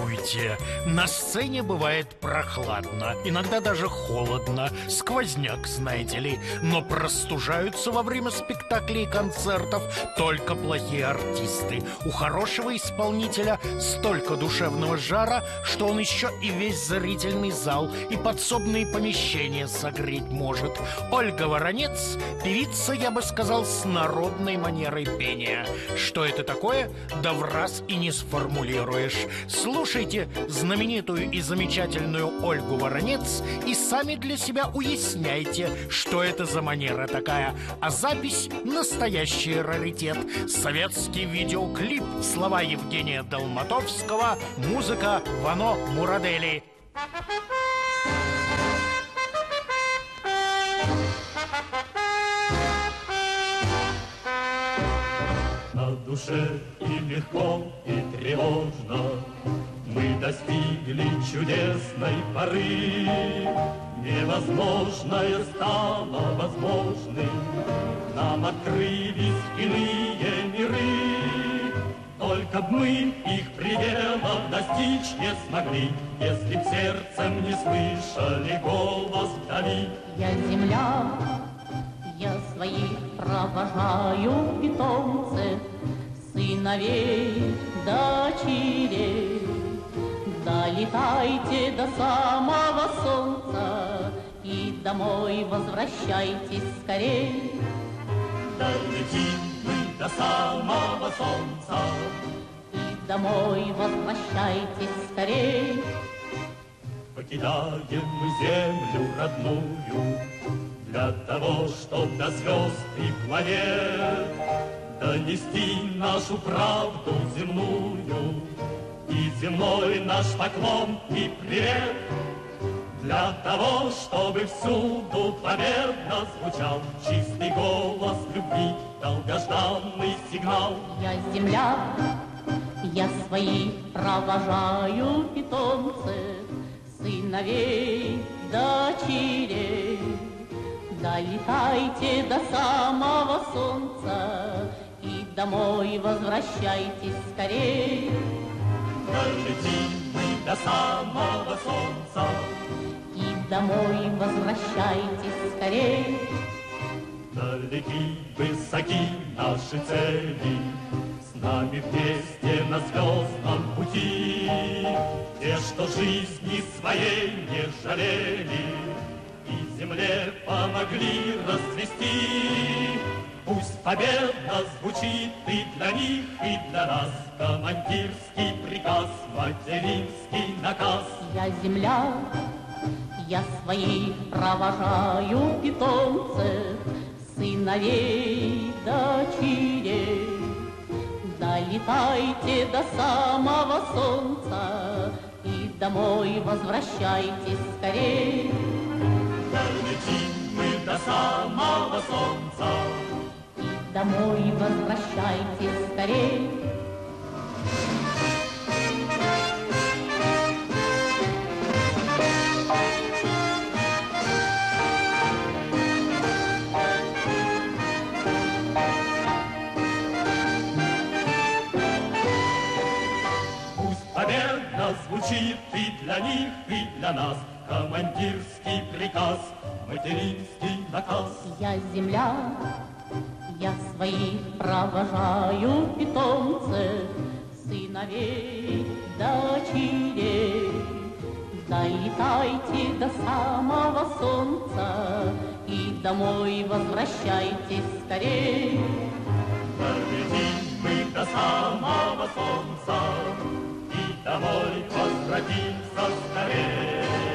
Здравствуйте. На сцене бывает прохладно, иногда даже холодно, сквозняк, знаете ли. Но простужаются во время спектаклей и концертов только плохие артисты. У хорошего исполнителя столько душевного жара, что он еще и весь зрительный зал и подсобные помещения согреть может. Ольга Воронец – певица, я бы сказал, с народной манерой пения. Что это такое? Да в раз и не сформулируешь. Слушайте знаменитую и замечательную Ольгу Воронец и сами для себя уясняйте, что это за манера такая. А запись – настоящий раритет. Советский видеоклип, слова Евгения Долматовского, музыка Вано Мурадели. На душе и легко, и тревожно Мы достигли чудесной поры. Невозможное стало возможным. Нам открылись иные миры. Только б мы их пределов достичь не смогли Если б сердцем не слышали голос вдали. Я земля, я своих провожаю питомцев, сыновей, дочерей. Долетайте до самого солнца и домой возвращайтесь скорей. Долетим мы до самого солнца И домой возвращайтесь скорей. Покидаем мы землю родную Для того, чтоб до звезд и планет Донести нашу правду земную И земной наш поклон и привет Для того, чтобы всюду победно звучал Чистый голос любви, долгожданный сигнал Я земля, я своих провожаю питомцев, сыновей, дочерей. Долетайте до самого солнца и домой возвращайтесь скорей. Долетим мы до самого солнца И домой возвращайтесь скорей. Далеки, высоки наши цели, С нами вместе на звездном пути. Те, что жизни своей не жалели, И земле помогли расцвести. Победа звучит и для них, и для нас, Командирский приказ, материнский наказ. Я земля, я своих провожаю питомцев, сыновей, дочерей. Долетайте до самого солнца и домой возвращайтесь скорей. Долетим мы до самого солнца, домой возвращайтесь скорей. Пусть победа звучит и для них, и для нас. Командирский приказ, материнский наказ. Я земля, я своих провожаю питомцев, сыновей, дочерей. Долетайте до самого солнца и домой возвращайтесь скорей. Долетим мы до самого солнца и домой возвратимся скорее.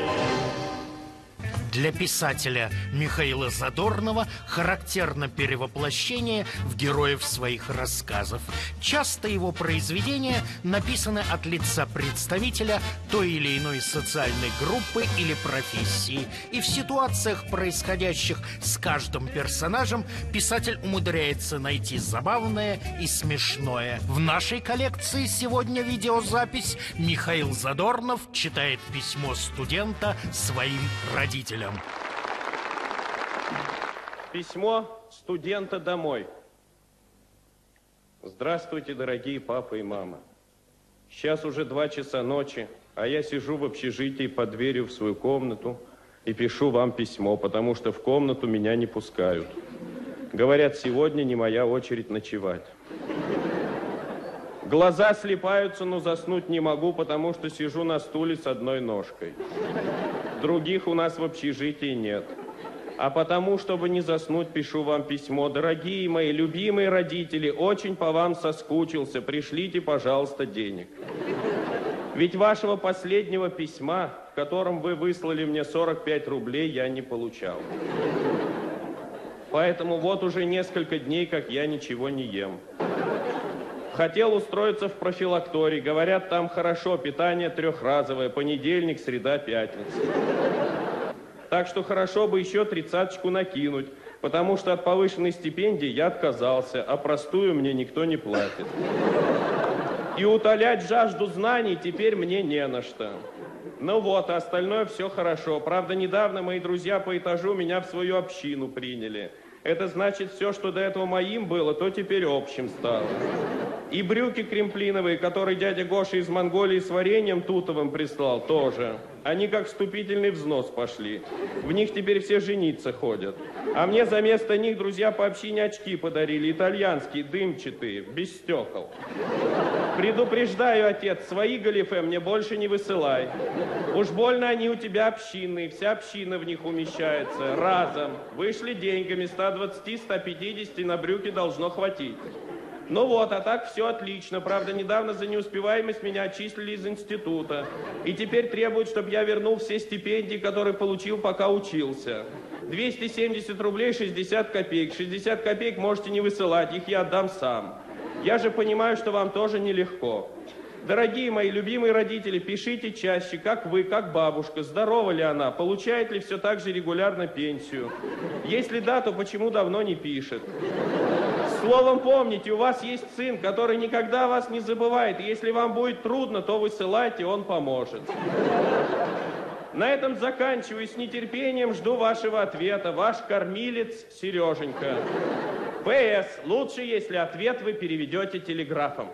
Для писателя Михаила Задорнова характерно перевоплощение в героев своих рассказов. Часто его произведения написаны от лица представителя той или иной социальной группы или профессии. И в ситуациях, происходящих с каждым персонажем, писатель умудряется найти забавное и смешное. В нашей коллекции сегодня видеозапись Михаил Задорнов читает письмо студента своим родителям. Письмо студента домой. Здравствуйте, дорогие папа и мама. Сейчас уже два часа ночи, а я сижу в общежитии под дверью в свою комнату и пишу вам письмо, потому что в комнату меня не пускают. Говорят, сегодня не моя очередь ночевать. Глаза слепаются, но заснуть не могу, потому что сижу на стуле с одной ножкой. Других у нас в общежитии нет. А потому, чтобы не заснуть, пишу вам письмо. Дорогие мои любимые родители, очень по вам соскучился. Пришлите, пожалуйста, денег. Ведь вашего последнего письма, в котором вы выслали мне 45 рублей, я не получал. Поэтому вот уже несколько дней, как я ничего не ем. Хотел устроиться в профилакторий. Говорят, там хорошо, питание трехразовое, понедельник, среда, пятница. Так что хорошо бы еще тридцаточку накинуть, потому что от повышенной стипендии я отказался, а простую мне никто не платит. И утолять жажду знаний теперь мне не на что. Ну вот, а остальное все хорошо. Правда, недавно мои друзья по этажу меня в свою общину приняли. Это значит, все, что до этого моим было, то теперь общим стало. И брюки кремплиновые, которые дядя Гоша из Монголии с вареньем тутовым прислал, тоже. Они как вступительный взнос пошли. В них теперь все жениться ходят. А мне за место них друзья по общине очки подарили, итальянские, дымчатые, без стекол. Предупреждаю, отец, свои галифе мне больше не высылай. Уж больно они у тебя общинные, вся община в них умещается. Разом. Вышли деньгами, 120-150 на брюки должно хватить. Ну вот, а так все отлично. Правда, недавно за неуспеваемость меня отчислили из института. И теперь требуют, чтобы я вернул все стипендии, которые получил, пока учился. 270 рублей 60 копеек. 60 копеек можете не высылать, их я отдам сам. Я же понимаю, что вам тоже нелегко. Дорогие мои любимые родители, пишите чаще, как вы, как бабушка, здорова ли она, получает ли все так же регулярно пенсию. Если да, то почему давно не пишет? Словом, помните, у вас есть сын, который никогда вас не забывает. Если вам будет трудно, то высылайте, он поможет. На этом заканчиваю. С нетерпением жду вашего ответа. Ваш кормилец Сереженька. П.С. Лучше, если ответ вы переведете телеграфом.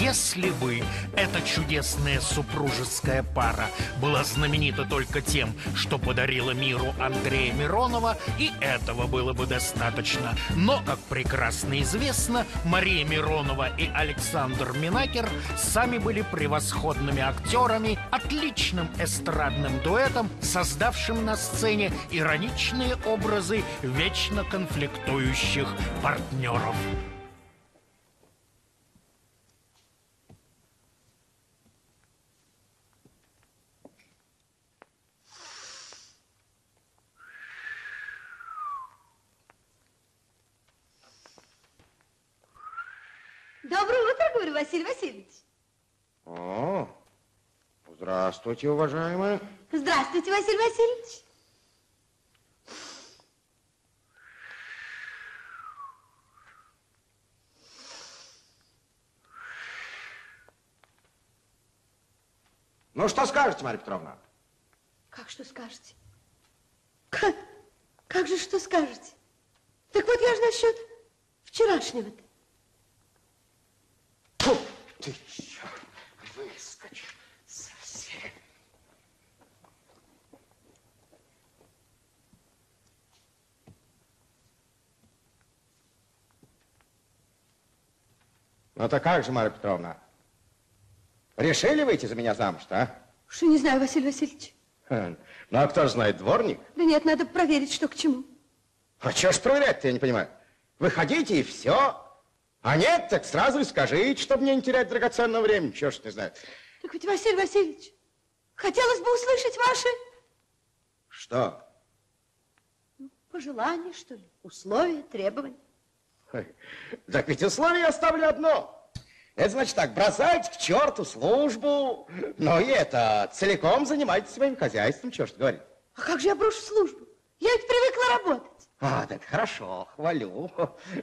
Если бы эта чудесная супружеская пара была знаменита только тем, что подарила миру Андрея Миронова, и этого было бы достаточно. Но, как прекрасно известно, Мария Миронова и Александр Минакер сами были превосходными актерами, отличным эстрадным дуэтом, создавшим на сцене ироничные образы вечно конфликтующих партнеров. Василий Васильевич. О, здравствуйте, уважаемая. Здравствуйте, Василий Васильевич. Ну, что скажете, Марья Петровна? Как что скажете? Как, как же что скажете? Так вот я же насчет вчерашнего-то. Ты черт, выскочил совсем. Ну, так как же, Марья Петровна? Решили выйти за меня замуж-то, а? Что не знаю, Василий Васильевич. Хм, Ну, а кто же знает, дворник? Да нет, надо проверить, что к чему. А что ж проверять-то, я не понимаю? Выходите и все. А нет, так сразу и скажите, чтобы мне не терять драгоценного времени. Чего ж не знаю. Так ведь, Василий Васильевич, хотелось бы услышать ваши Что? пожелания, что ли, условия, требования. Ой, Так ведь условие я ставлю одно. Это значит так, бросайте к черту службу, но и это, целиком занимайтесь своим хозяйством, что ж говорить. А как же я брошу службу? Я ведь привыкла работать. А, это хорошо, хвалю.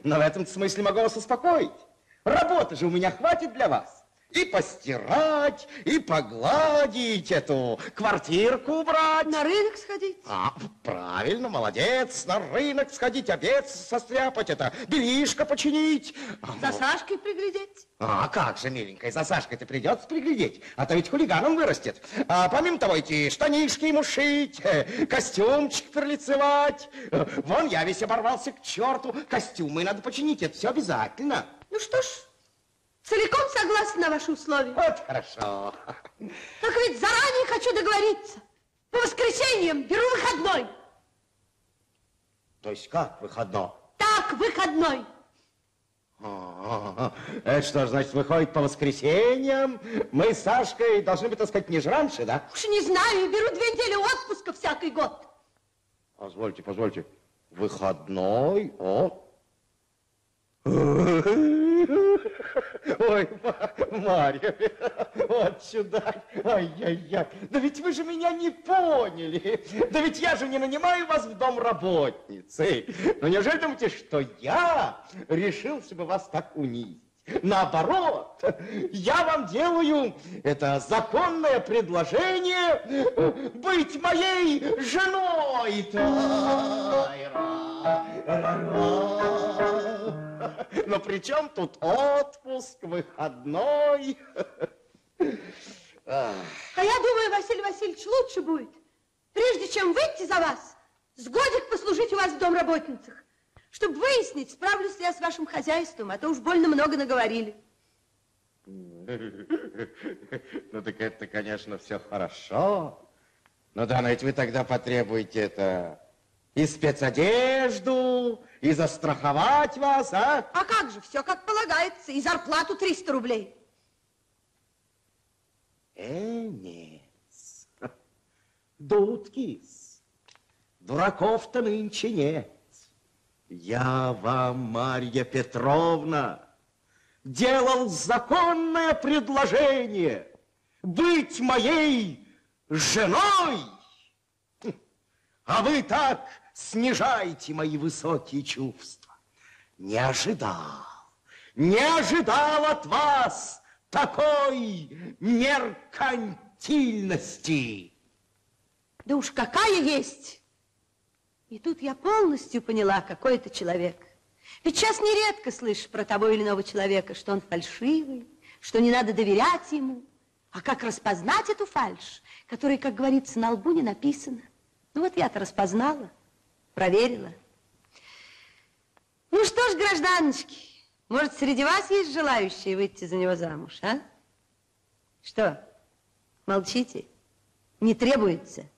Но в этом смысле могу вас успокоить. Работы же у меня хватит для вас. И постирать, и погладить эту квартирку убрать. На рынок сходить? А, правильно, молодец. На рынок сходить, обед состряпать, это белишко починить. А, За вот. Сашкой приглядеть? А как же, миленькая, за Сашкой-то придется приглядеть, а то ведь хулиганом вырастет. А помимо того, эти штанишки ему шить, э, костюмчик прилицевать. Э, Вон я весь оборвался к черту, костюмы надо починить, это все обязательно. Ну что ж, целиком согласна на ваши условия. Вот хорошо. Только ведь заранее хочу договориться. По воскресеньям беру выходной. То есть как выходной? Так, выходной. А, Это что значит, выходит по воскресеньям? Мы с Сашкой должны быть, так сказать, не раньше, да? Уж не знаю, беру две недели отпуска всякий год. Позвольте, позвольте. Выходной? О. Ой, Ма- Марья, вот чудак. Ай-яй-яй. Да ведь вы же меня не поняли. Да ведь я же не нанимаю вас в дом работницы. Ну неужели думаете, что я решился бы вас так унизить? Наоборот, я вам делаю это законное предложение быть моей женой. Но при чем тут отпуск, выходной? А я думаю, Василий Васильевич, лучше будет, прежде чем выйти за вас, с годик послужить у вас в домработницах, чтобы выяснить, справлюсь ли я с вашим хозяйством, а то уж больно много наговорили. Ну так это, конечно, все хорошо. Ну да, но ведь вы тогда потребуете это и спецодежду, и застраховать вас, а? А как же, все как полагается, и зарплату 300 рублей. Э, нет. Дудкис. Дураков-то нынче нет. Я вам, Марья Петровна, делал законное предложение быть моей женой. А вы так снижаете мои высокие чувства. Не ожидал, не ожидал от вас такой меркантильности. Да уж какая есть! И тут я полностью поняла, какой это человек. Ведь сейчас нередко слышишь про того или иного человека, что он фальшивый, что не надо доверять ему. А как распознать эту фальшь, которая, как говорится, на лбу не написано? Ну вот я-то распознала, проверила. Ну что ж, гражданочки, может, среди вас есть желающие выйти за него замуж, а? Что, молчите? Не требуется?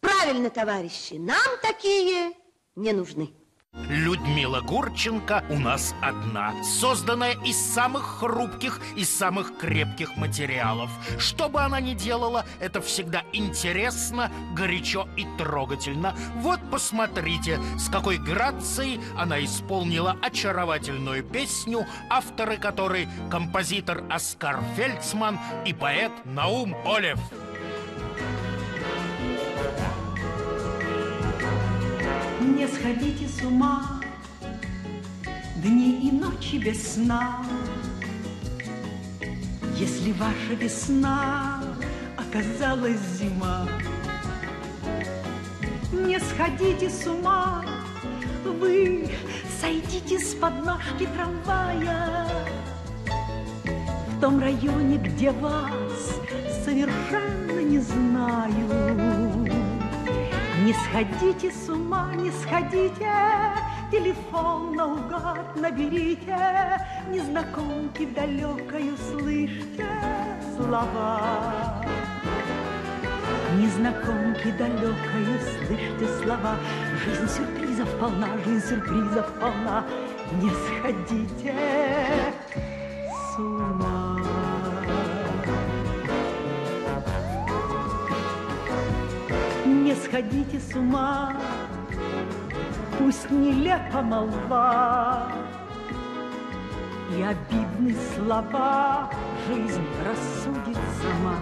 Правильно, товарищи, нам такие не нужны. Людмила Гурченко у нас одна, созданная из самых хрупких и самых крепких материалов. Что бы она ни делала, это всегда интересно, горячо и трогательно. Вот посмотрите, с какой грацией она исполнила очаровательную песню, авторы которой композитор Оскар Фельдсман и поэт Наум Олев. Не сходите с ума. Дни и ночи без сна. Если ваша весна Оказалась зима Не сходите с ума. Вы сойдите с подножки трамвая В том районе, где вас Совершенно не знаю не сходите с ума, не сходите, телефон наугад наберите, незнакомки далекою слышите слова. Незнакомки далекою слышите слова, жизнь сюрпризов полна, жизнь сюрпризов полна, не сходите сходите с ума, пусть нелепа молва И обидны слова жизнь рассудит сама.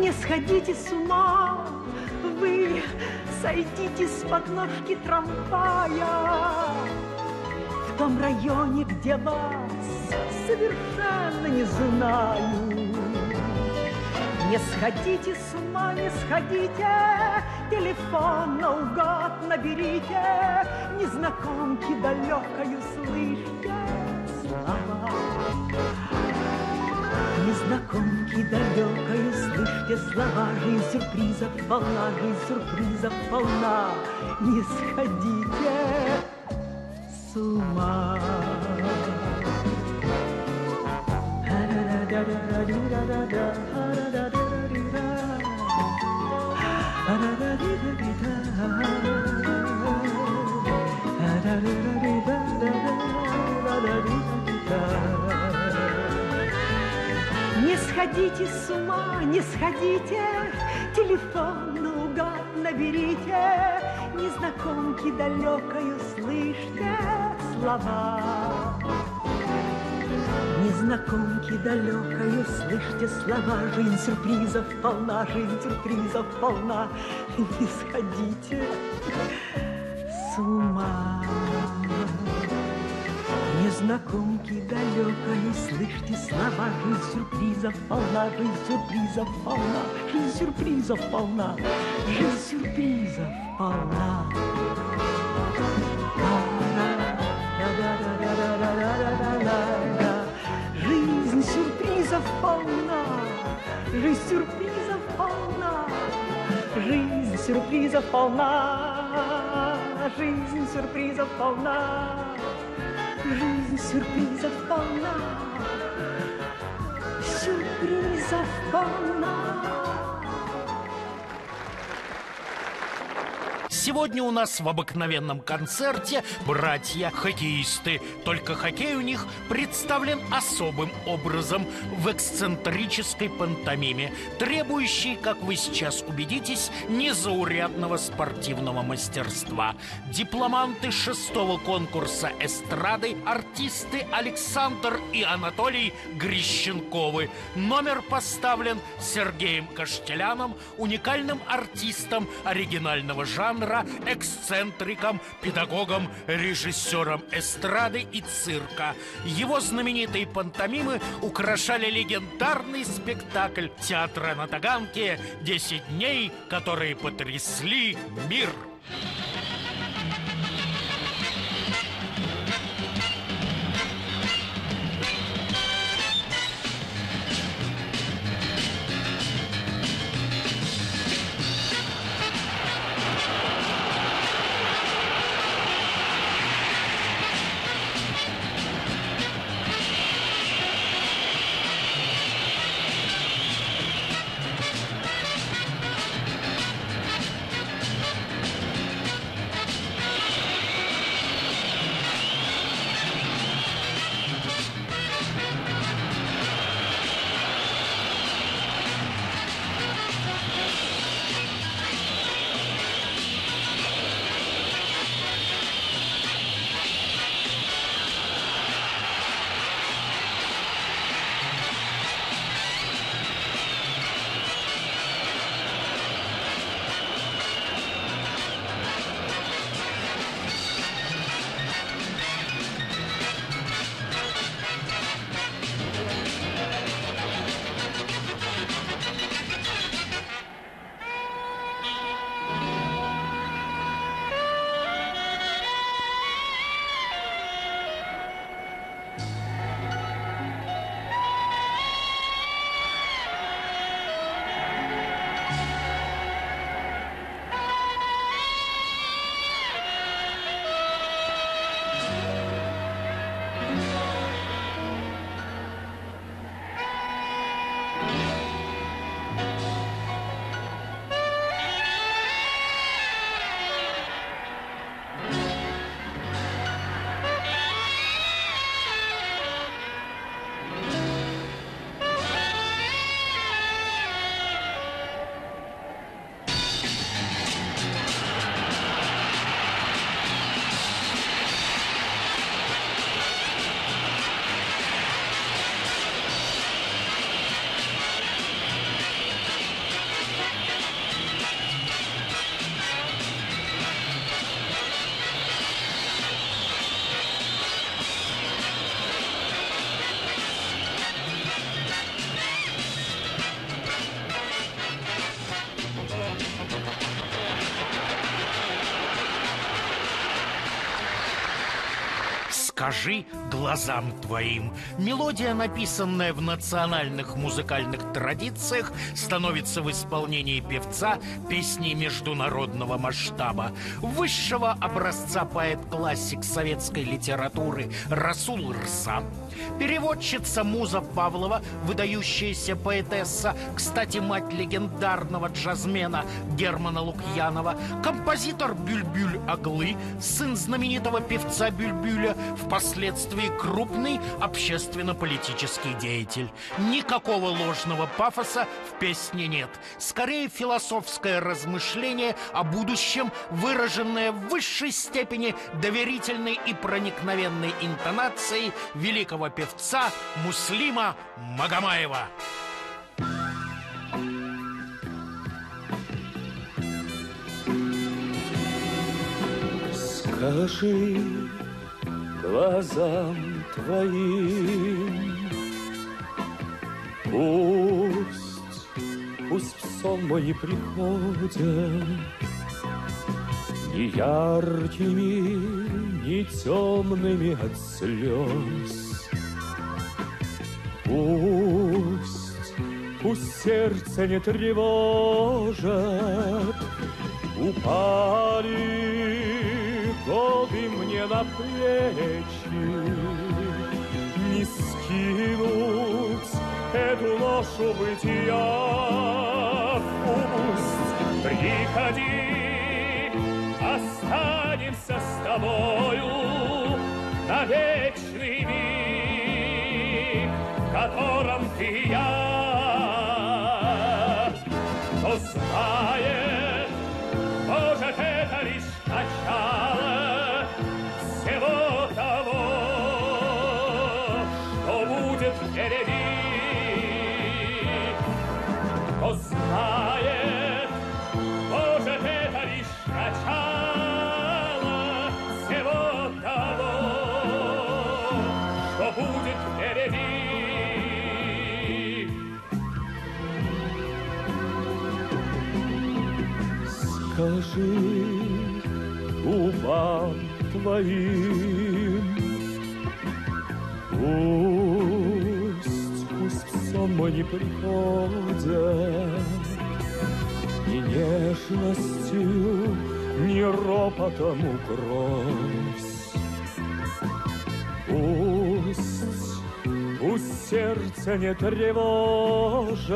Не сходите с ума, вы сойдите с подножки трамвая В том районе, где вас совершенно не знаю. Не сходите с ума, не сходите, телефон наугад наберите, незнакомки далекою слышите слова. Незнакомки далекою слышите слова, жизнь сюрпризов полна, жизнь сюрпризов полна, не сходите сходите с ума, не сходите, телефон наугад наберите, незнакомки далекою слышите слова. Незнакомки далекою слышите слова, жизнь сюрпризов полна, жизнь сюрпризов полна, не сходите Незнакомки далекой, слышите слова, жизнь сюрпризов полна, жизнь сюрпризов полна, жизнь сюрпризов полна, жизнь сюрпризов полна. Жизнь сюрпризов полна, жизнь сюрпризов полна, жизнь сюрпризов полна, жизнь сюрпризов полна. Жизнь сюрпризов полна, сюрпризов полна. Сегодня у нас в обыкновенном концерте братья-хоккеисты. Только хоккей у них представлен особым образом в эксцентрической пантомиме, требующей, как вы сейчас убедитесь, незаурядного спортивного мастерства. Дипломанты шестого конкурса эстрады, артисты Александр и Анатолий Грищенковы. Номер поставлен Сергеем Каштеляном, уникальным артистом оригинального жанра, эксцентриком, педагогом, режиссером эстрады и цирка. Его знаменитые пантомимы украшали легендарный спектакль театра на Таганке «Десять дней, которые потрясли мир». Скажи глазам твоим. Мелодия, написанная в национальных музыкальных традициях, становится в исполнении певца песней международного масштаба. Высшего образца поэт-классик советской литературы Расул Рса Переводчица Муза Павлова, выдающаяся поэтесса, кстати, мать легендарного джазмена Германа Лукьянова, композитор Бюльбюль Аглы, сын знаменитого певца Бюльбюля, впоследствии крупный общественно-политический деятель. Никакого ложного пафоса в песне нет. Скорее философское размышление о будущем, выраженное в высшей степени доверительной и проникновенной интонацией великого певца Муслима Магомаева. Скажи глазам твоим, Пусть, пусть в сон мой не приходят Ни яркими, ни темными от слез. Пусть, пусть сердце не тревожат, Упали годы мне на плечи, Не скинуть эту ношу бытия. Пусть приходи, останемся с тобою на вечный миг, в котором ты и я. Скажи губам твоим, Пусть, пусть в сон не приходят Ни нежностью, ни ропотом укрось. Пусть, пусть сердце не тревожат,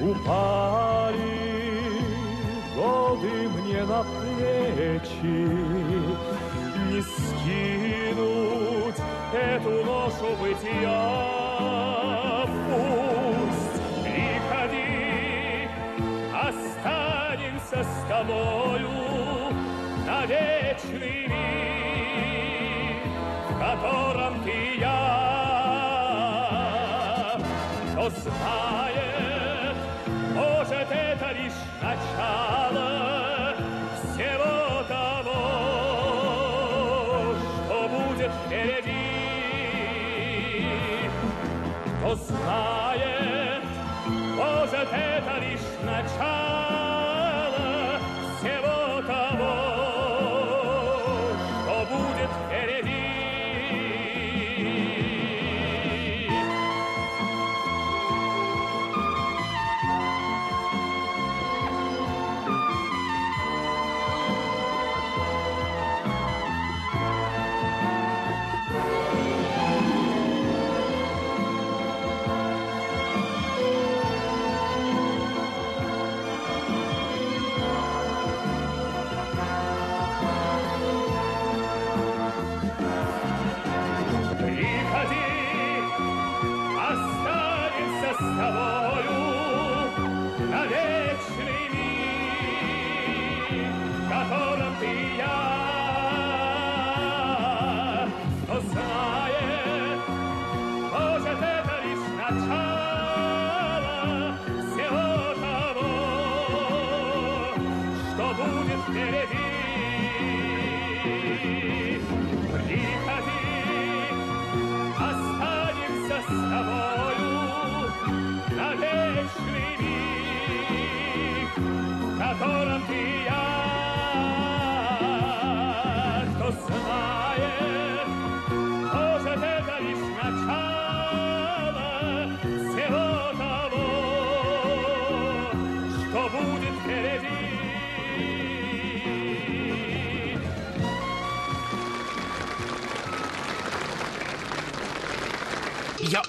Упали на плечи, Не скинуть эту ношу бытия. Пусть приходи, останемся с тобою на вечный миг, в котором ты и я. Кто знает, Кто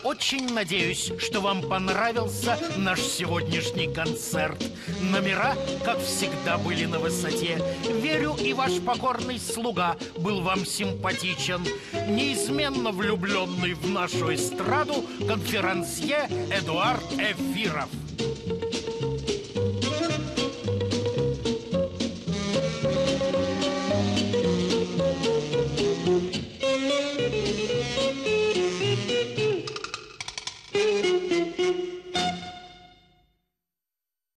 очень надеюсь, что вам понравился наш сегодняшний концерт. Номера, как всегда, были на высоте. Верю, и ваш покорный слуга был вам симпатичен. Неизменно влюбленный в нашу эстраду конферансье Эдуард Эфиров.